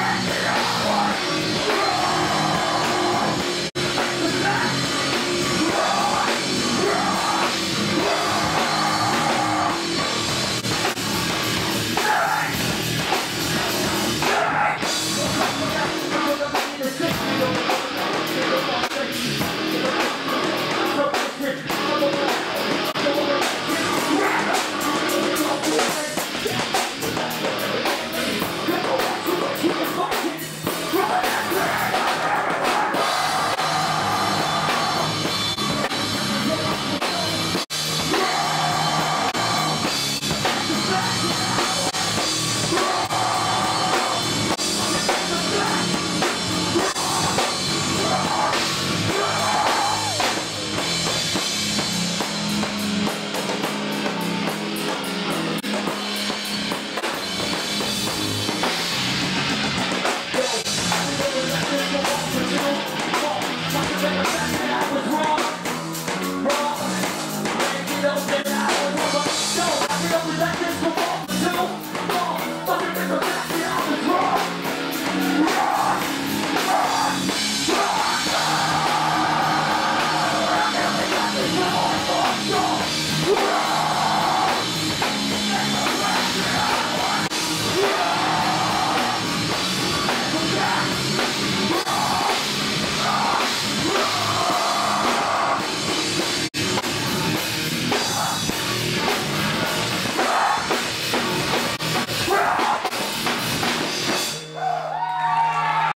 Yeah.